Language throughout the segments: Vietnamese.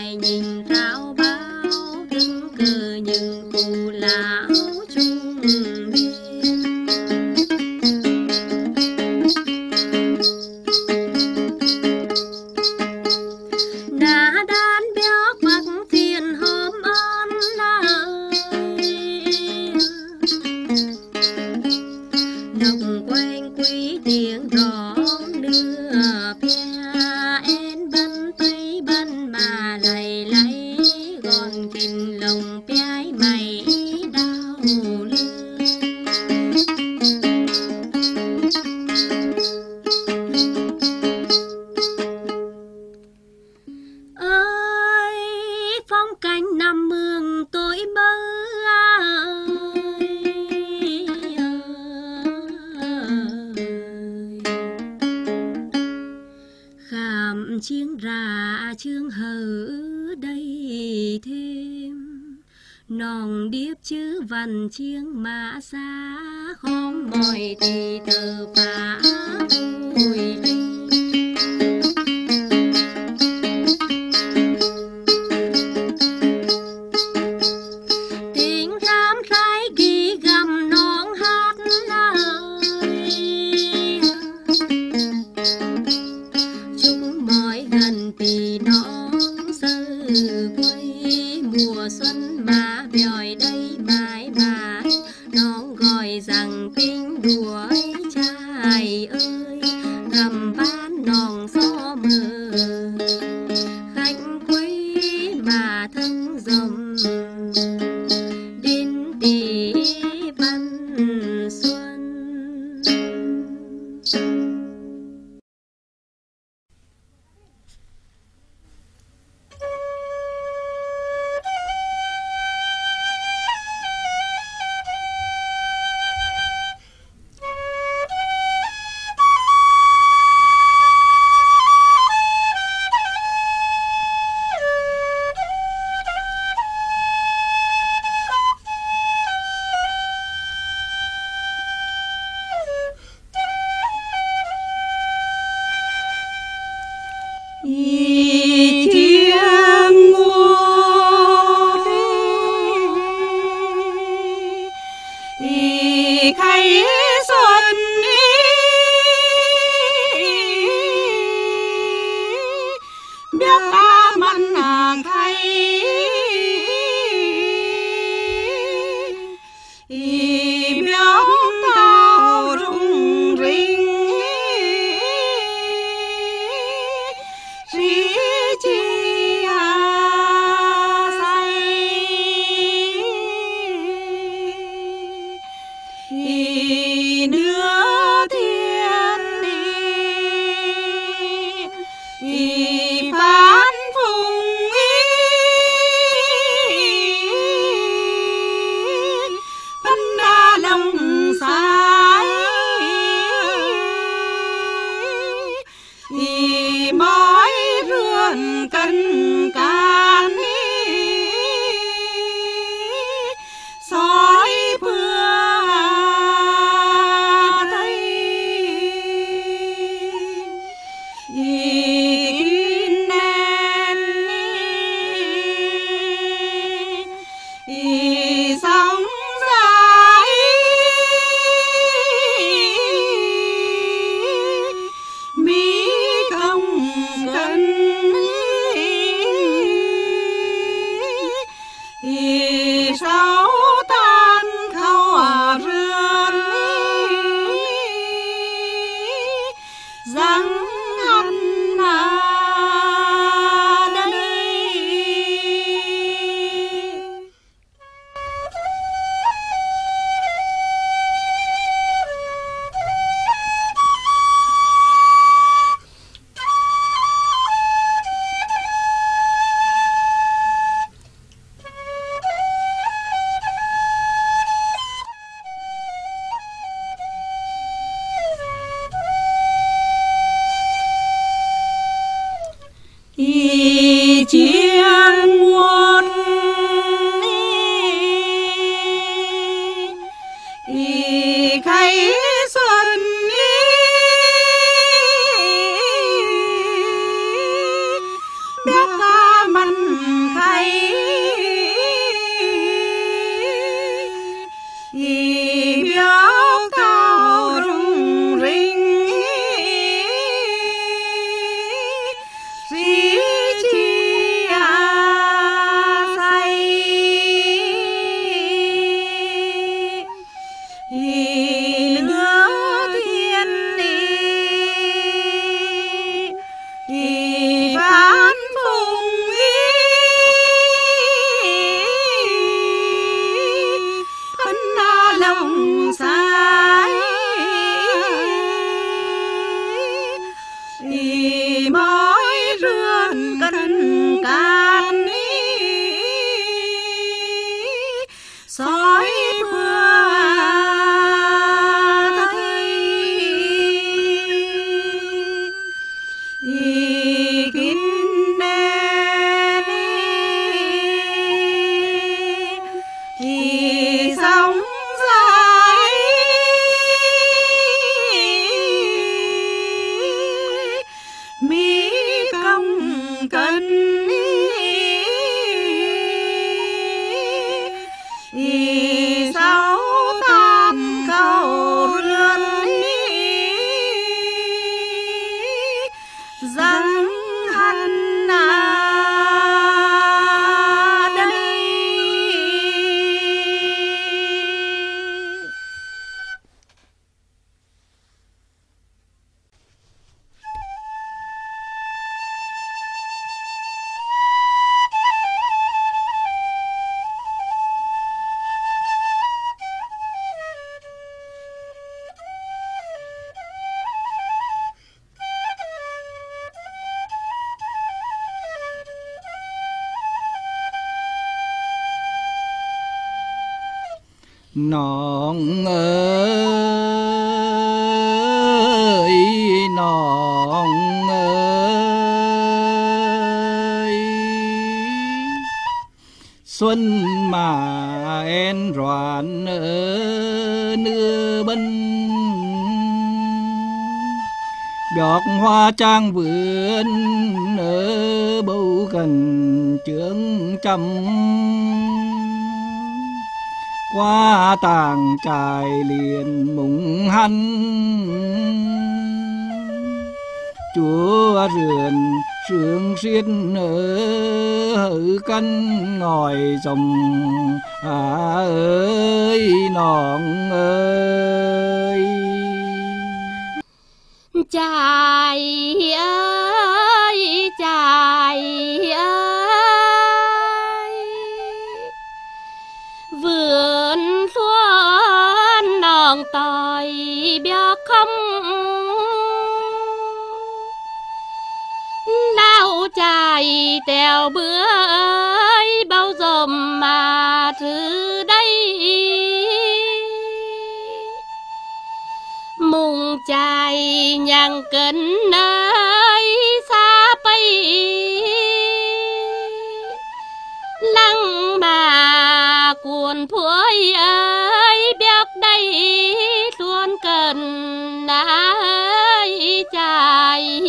dài nhìn sao điệp chữ vần chiêng mã xa hôm mỏi thì tờ phá nói rằng tiếng đùa Yeah. Xuân mà en roạn ở nưa bên Giọt hoa trang vườn ở bầu gần trướng trăm qua tàng trài liền mùng hanh chúa rườn sướng xiết ở căn ngòi rồng à ơi nòng ơi. Chài ơi chài ơi. Vườn xuân nòng tỏi chài tèo bữa ơi bao dòm mà thứ đây. Mùng chài nhang cấn ơi xa bay lăng mà cuồn phuối ơi biết đây luôn cần ơi, chài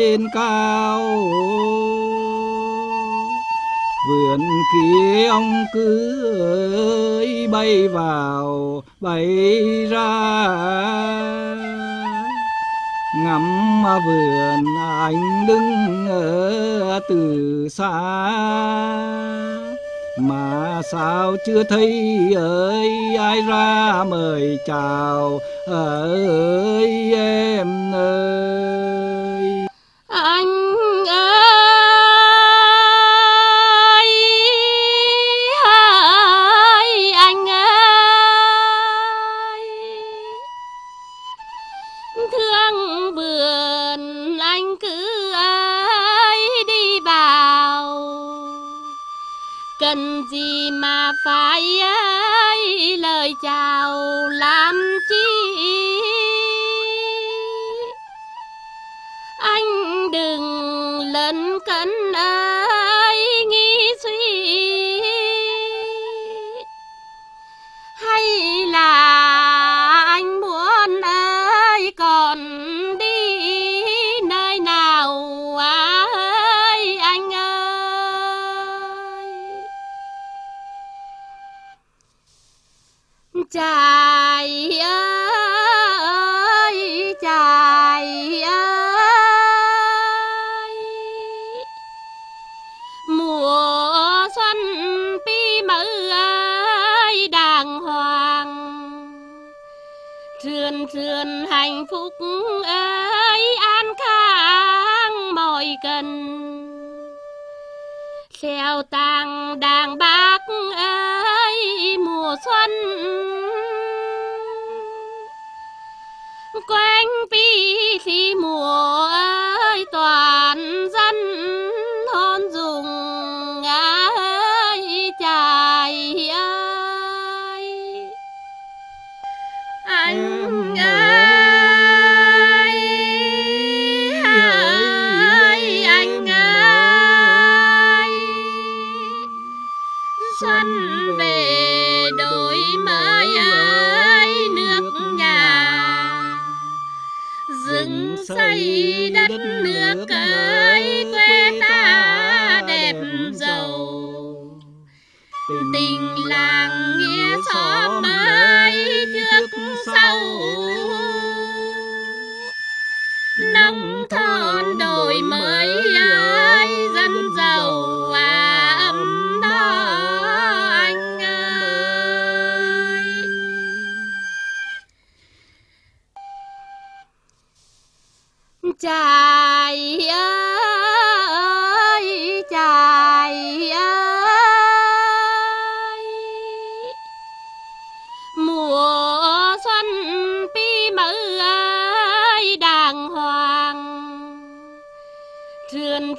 trên cao. Vườn kia ông cứ ơi bay vào, bay ra. Ngắm vườn anh đứng ở từ xa. Mà sao chưa thấy ơi, ai ra mời chào, ơi em ơi. phải lời chào làm chi sườn hạnh phúc ơi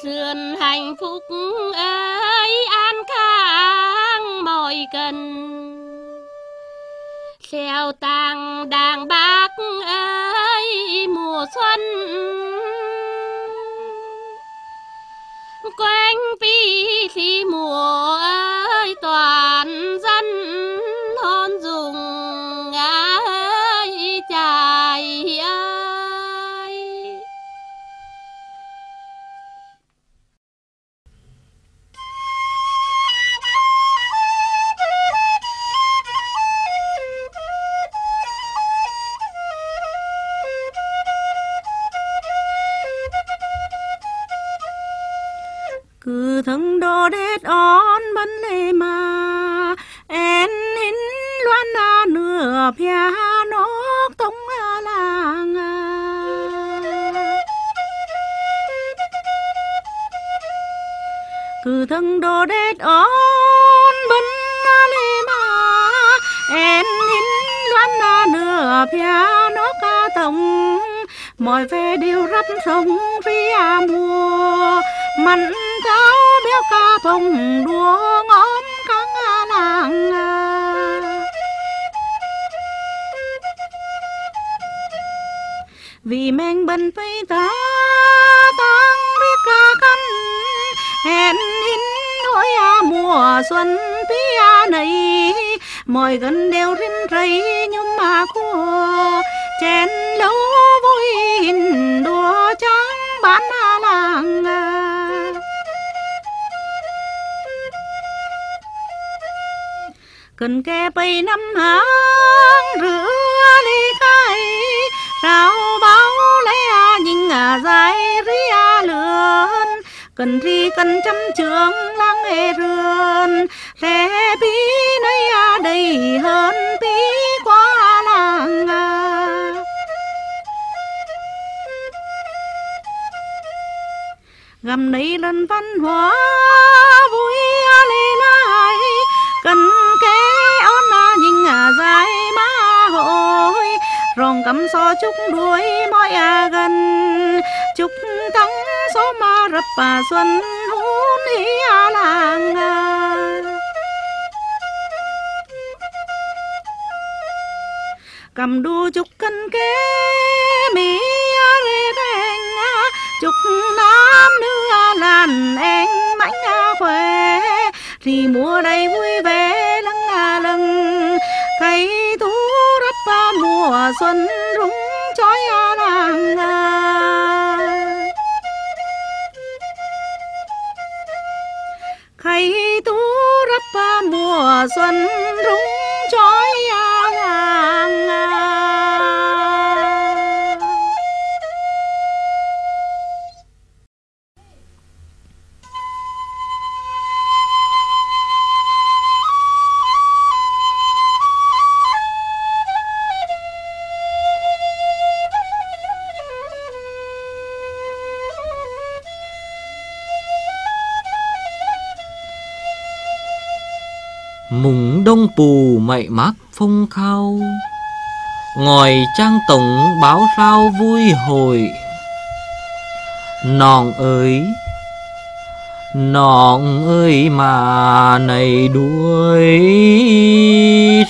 sườn hạnh phúc ơi an khang mọi cần. Theo ta vì men bận phải ta tăng biết ca căn hẹn hin hối à mùa xuân phía này mọi gần đều rin rầy nhưng mà cua. Chén lâu vui hình đùa trắng bán à làng à. cần kè bay năm hàng rửa ly khai rau ngà dài ria lươn cần ri cần chăm trường lăng ê rươn rẻ bí nơi à đầy hơn, bí quá làng à gầm nấy lần văn hóa, vui lên lại cần cầm so chúc đuôi moi à gần. Chúc thắng số ma rập bà xuân hôn hi a làng à cầm đu chúc cân kế mỹ a à rê đen à. Chúc nam nữ à làn em mãnh à khỏe thì mùa đây vui vẻ rắp mùa xuân mùng pù mậy mát phong khao. Ngồi trang tổng báo sao vui hồi nòn ơi nòn ơi mà này đuôi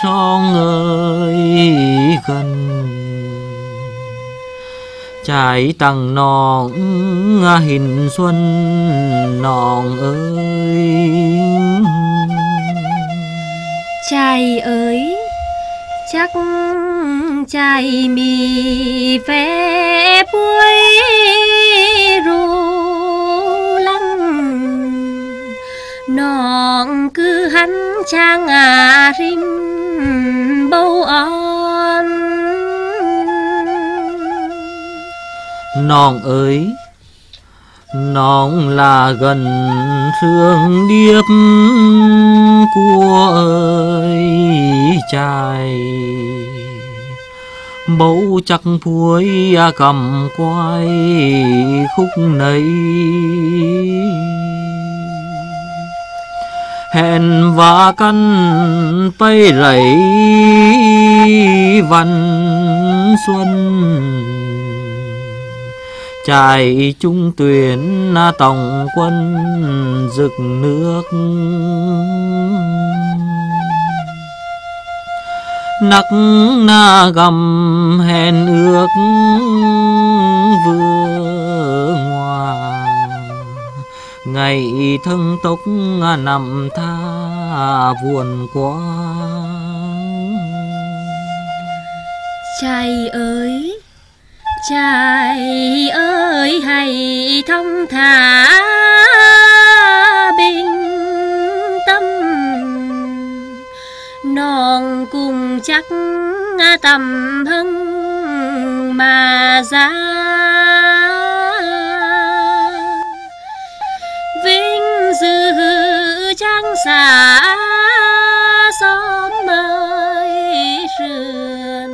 son ơi gần. Trái tầng nòn à, hình xuân nòn ơi trai ơi, chắc trai mì phép vui ru lăng nọn cứ hắn trang à rim bầu on. Nọn ơi nọn là gần thương điệp của ơi trai bấu chắc phuối cầm quay khúc nầy hẹn và căn bay rẫy văn xuân chạy trung tuyển tổng quân rực nước. Nắc na gầm hèn ước vừa ngoà ngày thân tốc nằm tha buồn quá trai ơi trai ơi, hãy thông thả bình tâm. Non cùng chắc tầm hưng mà ra. Vinh dự trang xả xóm mới sườn.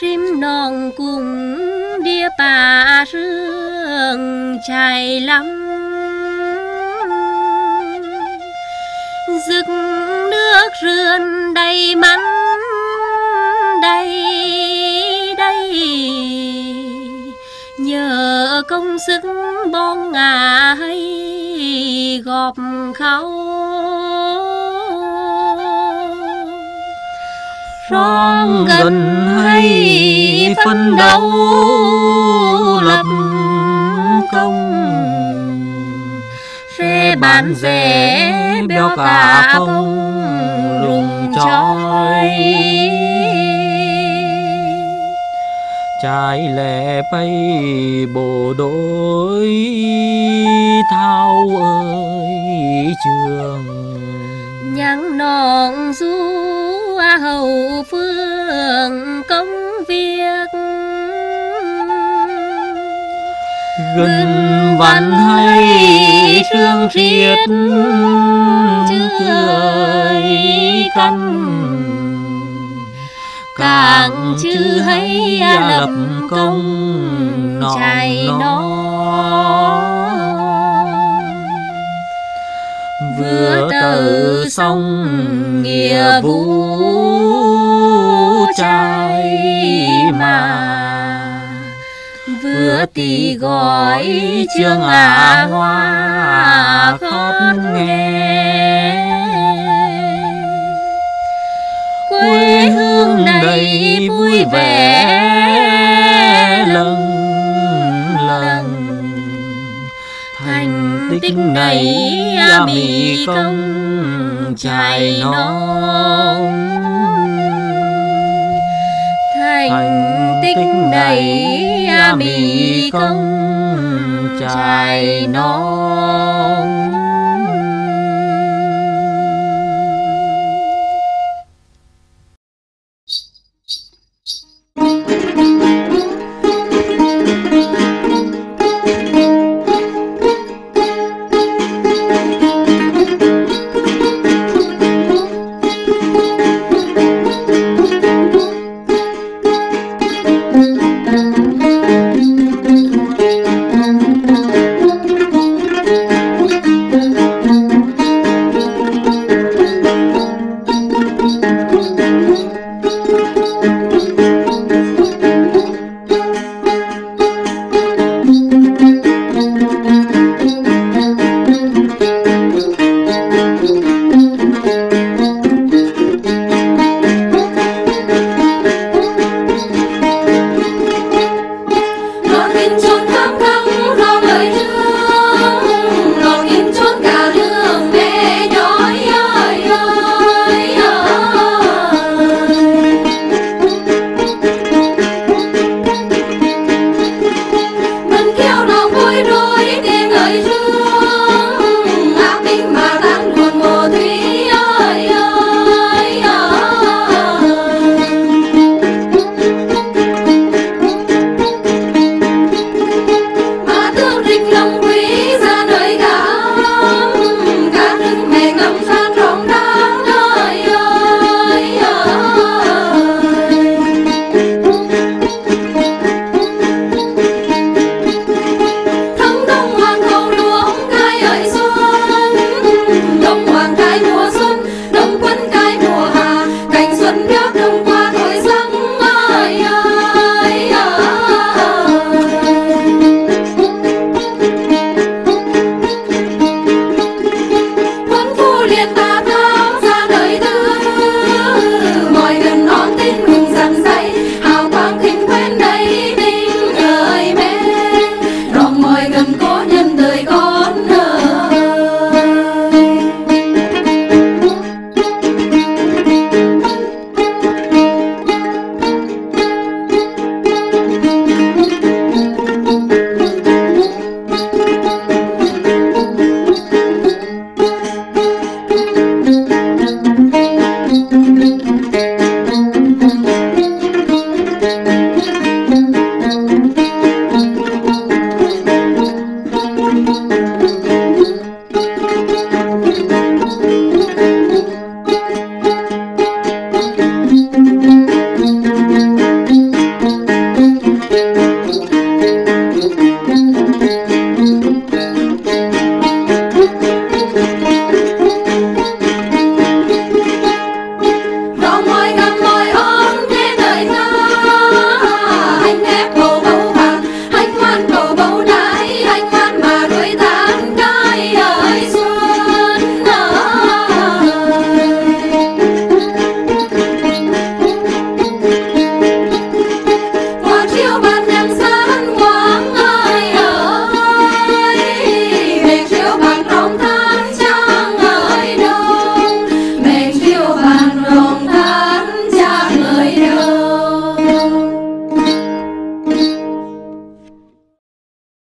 Sim non cùng bà rương chạy lắm. Rực nước rươn đầy mắn đầy đầy. Nhờ công sức bon ngà hay gọp khâu son gần hay phân đấu lập công. Xe bán rẻ béo cả công, lùng trói trái lẻ bay bộ đội thao ơi trường. Nhắn nọn du à hầu phương công việc gần văn hay trương triết chơi căn. Càng chữ hay à lập công, chạy nó. Vừa tờ xong, nghĩa vụ trai mà vừa tì gọi chương à hoa khót nghe quê hương này vui vẻ lần lần thành tích này à, mi công trải non. Thành tích này à, mi công trai non.